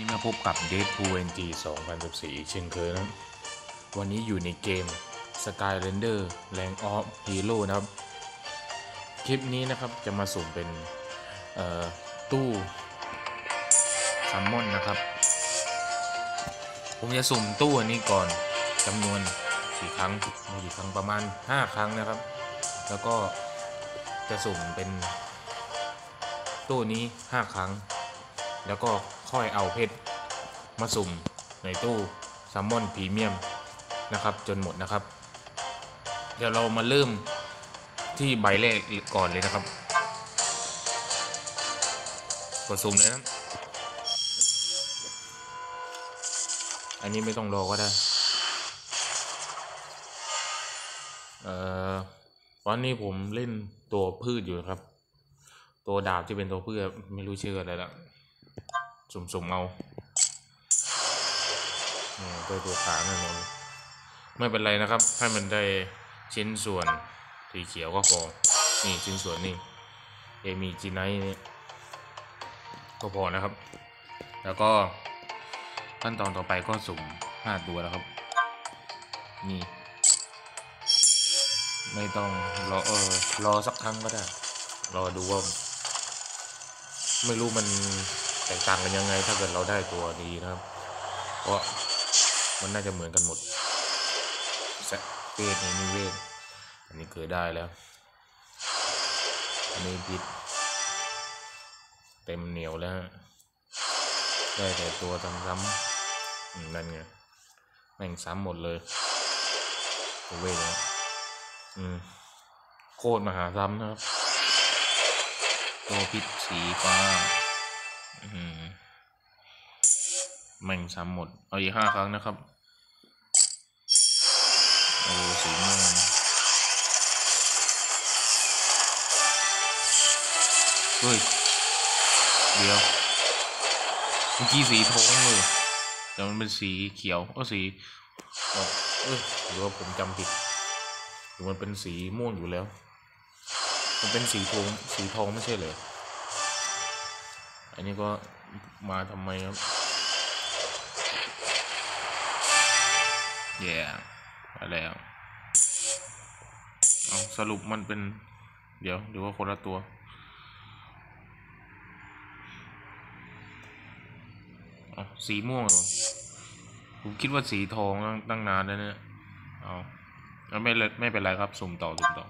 นี่มาพบกับ Deadpool NG 2014อีกเช่นเคยนะครับวันนี้อยู่ในเกม Skyrender Rank of Hero นะครับ คลิปนี้นะครับจะมาสุ่มเป็นตู้ซัมมอนนะครับ ผมจะสุ่มตู้อันนี้ก่อนจำนวนกี่ครั้งม่กี่ครั้งประมาณ 5 ครั้งนะครับ แล้วก็จะสุ่มเป็นตู้นี้ 5 ครั้ง แล้วก็ ค่อยเอาเพชรมาสุ่มในตู้แซัมอนพรีเมียมนะครับ จนหมดนะครับ เดี๋ยวเรามาเริ่มที่ใบแรกก่อนเลยนะครับ กดสุ่มเลยนะอันนี้ไม่ต้องรอก็ได้ เอ่อตอนนี้ผมเล่นตัวพืชอยู่นะครับ ตัวดาบที่เป็นตัวพืชไม่รู้ชื่ออะไรละ สุ่มๆเอาตัวตัวขาแน่นอนไม่เป็นไรนะครับ ให้มันได้ชิ้นส่วนสีเขียวก็พอ นี่ชิ้นส่วนนี่เอมีจีไนท์นี่ก็พอนะครับ แล้วก็ขั้นตอนต่อไปก็สุ่มห้าตัวแล้วครับ นี่ ไม่ต้องรอเออรอสักครั้งก็ได้ รอดูว่า ไม่รู้มัน ตกต่างกันยังไงถ้าเกิดเราได้ตัวดีนะครับ เพราะมันน่าจะเหมือนกันหมดแซเวทนี่มีเวทอันนี้เกิดได้แล้ว อันนี้พิษเต็มเหนียวแล้ว ได้แต่ตัวซ้ำๆนั่นไงแม่งซ้ำหมดเลยตัวเวทนี่ยอืมโคตรมหาซ้ำนะครับตัวพิษสีฟ้า แม่งซ้ำหมด เอาอีกห้าครั้งนะครับ โอ้สีม่วงเฮ้ย เดี๋ยว เมื่อกี้สีทองเลย แต่มันเป็นสีเขียวเออสีออกเออหรือว่าผมจำผิดหรือมันเป็นสีม่วงอยู่แล้ว มันเป็นสีทอง สีทองไม่ใช่เหรอ อันนี้ก็มาทำไมครับแย่มาแล้วเอาสรุปมันเป็น เดี๋ยวหรือว่าคนละตัวอ๋อสีม่วงเหรอผมคิดว่าสีทองตั้งนานแล้วเนี่ย เอาไม่เลยไม่เป็นไรครับ สุ่มต่อ สุ่มต่อ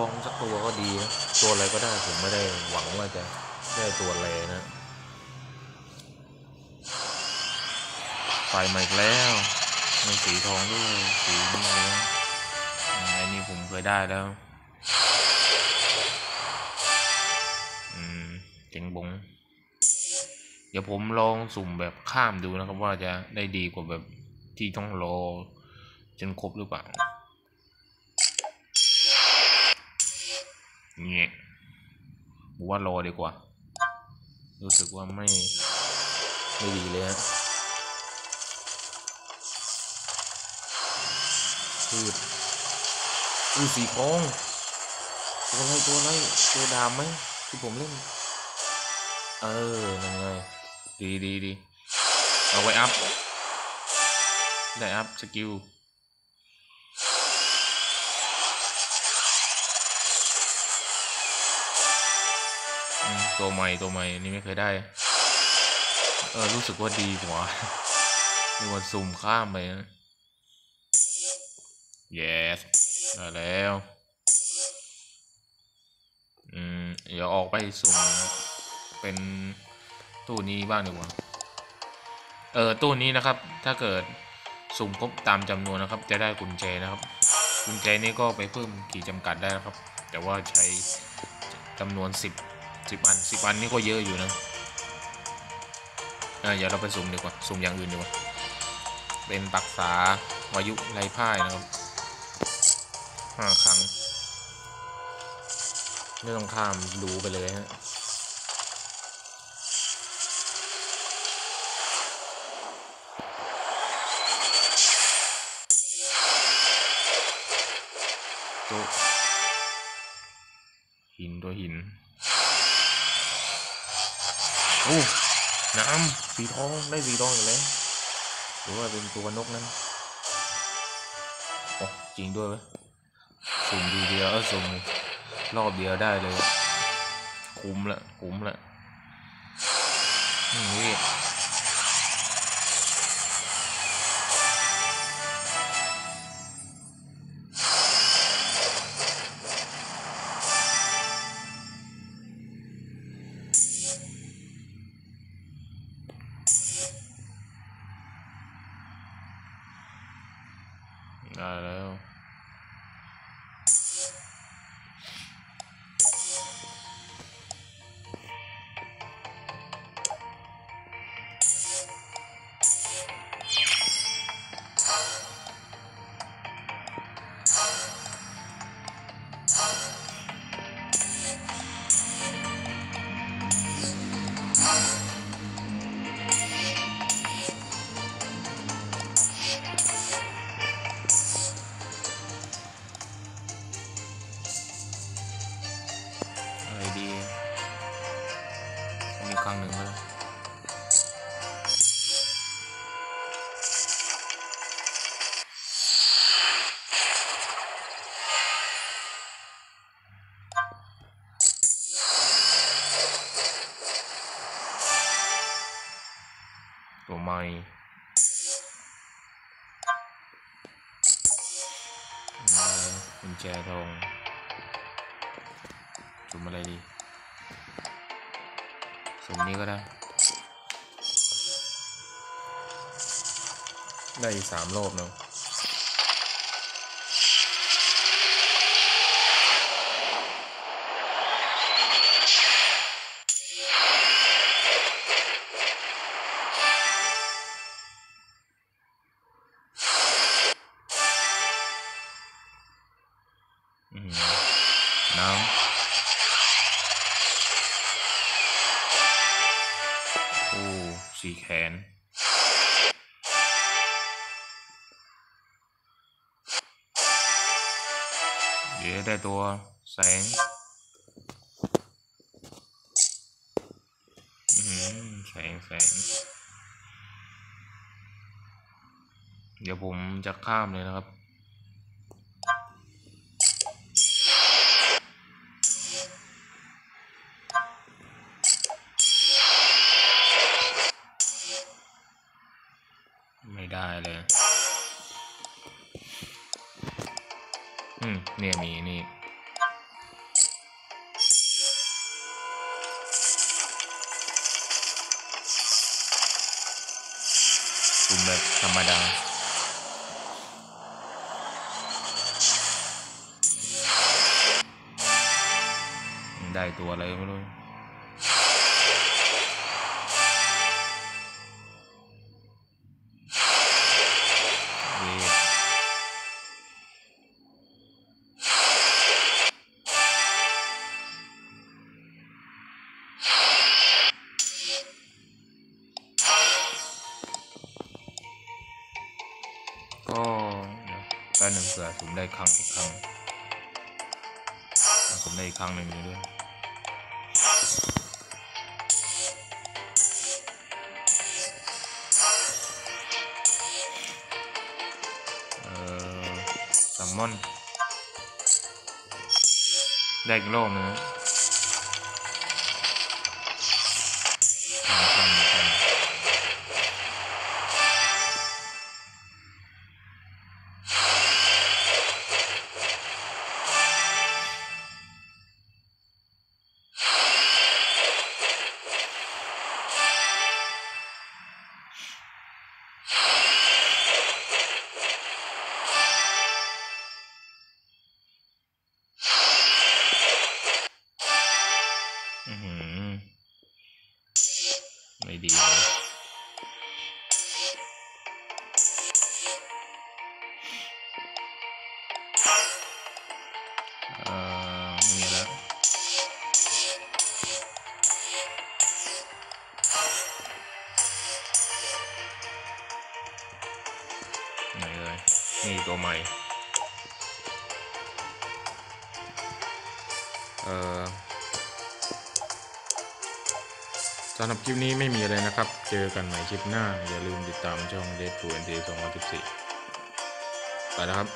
องสักตัวก็ดีนะตัวอะไรก็ได้ผมไม่ได้หวังว่าจะได้ตัวอะไรนะไฟมาอีกแล้วมีสีทองด้วยสีนี่เลยนะอันนี้ผมเคยได้แล้วอืมเจ๋งบงเดี๋ยวผมลองสุ่มแบบข้ามดูนะครับว่าจะได้ดีกว่าแบบที่ต้องรอจนครบหรือเปล่า เนี่ยผมว่ารอดีกว่า รู้สึกว่าไม่ ไม่ดีเลยฮะพืชอือสีทองตัวอะไรตัวอะไรตัวดามไหมที่ผมเล่น เออนั่นไงดีดีดีเอาไว้อัพ ได้อัพสกิล ตัวใหม่ตัวใหม่นี่ไม่เคยได้ เออ รู้สึกว่าดีกว่านี่ว่าซูมข้ามไปนะ yes ได้แล้ว อืม เดี๋ยวออกไปสุ่มเป็นตู้นี้บ้างดีกว่า เออ ตู้นี้นะครับ ถ้าเกิดสุ่มครบตามจำนวนนะครับ จะได้กุญแจนะครับ กุญแจนี้ก็ไปเพิ่มขีดจำกัดได้นะครับ แต่ว่าใช้จำนวนสิบ สิบอันสิบอันนี่ก็เยอะอยู่นะอะเดี๋ยวเราไปสุ่มดีกว่าสุ่มอย่างอื่นดีกว่าเป็นปักษาวายุไรพ่ายนะครับห้าครั้งไม่ต้องข้ามดูไปเลยฮะหินตัวหิน โอ้น้ำสีทองได้สีทองอีกแล้วหรือว่าเป็นตัวนกนั้นโอ้จริงด้วยไหมสุ่มดีเดียวเออสุ่มรอบเดียวได้เลย คุ้มละคุ้มละนี่ กุญแจทองสุ่มอะไรดีสุ่มนี้ก็ได้ ได้อีกสามรอบเนาะ สีแขน เดี๋ยวได้ตัวแสงอื้อหือแสงแสง เดี๋ยวผมจะข้ามเลยนะครับ เนี่ยมีนี่กลุ่มแบบธรรมดาได้ตัวอะไรไม่รู้ ก็เดี๋ยวแป๊บหนึ่งเผื่อสุ่มได้ครั้งอีกครั้งเอาสุ่มได้อีกครั้งหนึ่งด้วยเออแซลมอนได้อีกรอบนึงนะ นี่ตัวใหม่ เออสำหรับคลิปนี้ไม่มีอะไรนะครับ เจอกันใหม่คลิปหน้า อย่าลืมติดตามช่องเดทปูเอ็นทีสองไปแล้วครับ